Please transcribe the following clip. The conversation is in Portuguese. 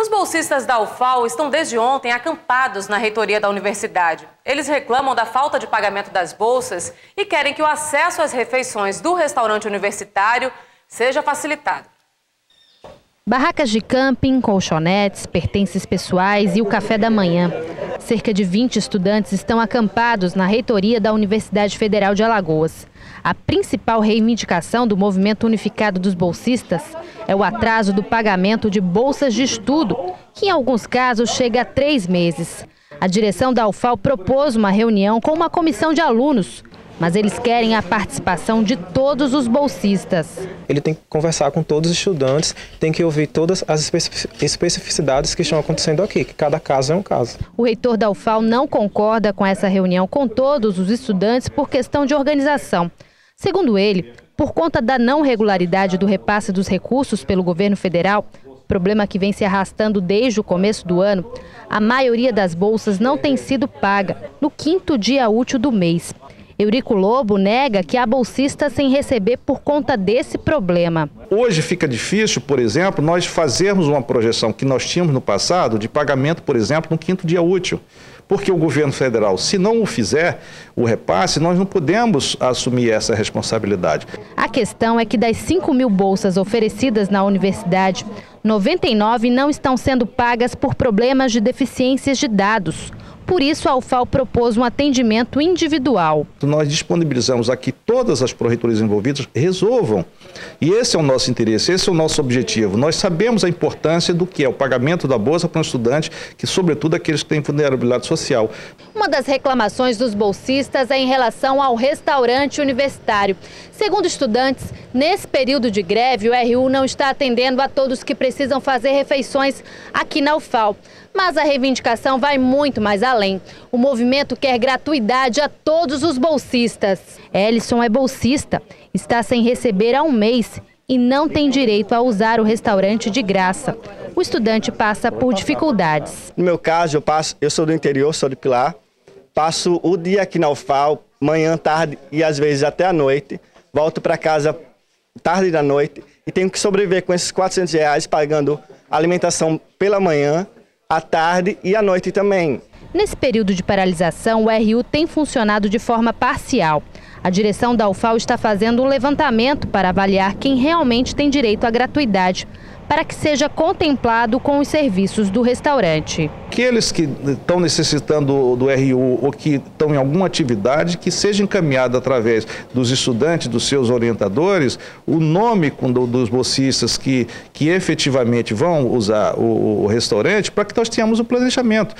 Os bolsistas da UFAL estão desde ontem acampados na reitoria da universidade. Eles reclamam da falta de pagamento das bolsas e querem que o acesso às refeições do restaurante universitário seja facilitado. Barracas de camping, colchonetes, pertences pessoais e o café da manhã. Cerca de 20 estudantes estão acampados na reitoria da Universidade Federal de Alagoas. A principal reivindicação do movimento unificado dos bolsistas é o atraso do pagamento de bolsas de estudo, que em alguns casos chega a três meses. A direção da UFAL propôs uma reunião com uma comissão de alunos mas eles querem a participação de todos os bolsistas. Ele tem que conversar com todos os estudantes, tem que ouvir todas as especificidades que estão acontecendo aqui, que cada caso é um caso. O reitor da UFAL não concorda com essa reunião com todos os estudantes por questão de organização. Segundo ele, por conta da não regularidade do repasse dos recursos pelo governo federal, problema que vem se arrastando desde o começo do ano, a maioria das bolsas não tem sido paga no quinto dia útil do mês. Eurico Lobo nega que há bolsistas sem receber por conta desse problema. Hoje fica difícil, por exemplo, nós fazermos uma projeção que nós tínhamos no passado de pagamento, por exemplo, no quinto dia útil. Porque o governo federal, se não o fizer, o repasse, nós não podemos assumir essa responsabilidade. A questão é que das 5 mil bolsas oferecidas na universidade, 99 não estão sendo pagas por problemas de deficiências de dados. Por isso, a UFAL propôs um atendimento individual. Nós disponibilizamos aqui todas as proreitorias envolvidas resolvam. E esse é o nosso interesse, esse é o nosso objetivo. Nós sabemos a importância do que é o pagamento da bolsa para um estudante, que sobretudo aqueles que têm vulnerabilidade social. Uma das reclamações dos bolsistas é em relação ao restaurante universitário. Segundo estudantes, nesse período de greve, o RU não está atendendo a todos que precisam fazer refeições aqui na UFAL. Mas a reivindicação vai muito mais além. O movimento quer gratuidade a todos os bolsistas. Ellison é bolsista, está sem receber há um mês e não tem direito a usar o restaurante de graça. O estudante passa por dificuldades. No meu caso, eu, passo, eu sou do interior, sou de Pilar, passo o dia aqui na UFAL, manhã, tarde e às vezes até a noite. Volto para casa tarde da noite e tenho que sobreviver com esses 400 reais pagando alimentação pela manhã à tarde e à noite também. Nesse período de paralisação, o RU tem funcionado de forma parcial. A direção da UFAL está fazendo um levantamento para avaliar quem realmente tem direito à gratuidade, para que seja contemplado com os serviços do restaurante. Aqueles que estão necessitando do RU ou que estão em alguma atividade, que seja encaminhado através dos estudantes, dos seus orientadores, o nome dos bolsistas que, que efetivamente vão usar o, o restaurante, para que nós tenhamos o planejamento.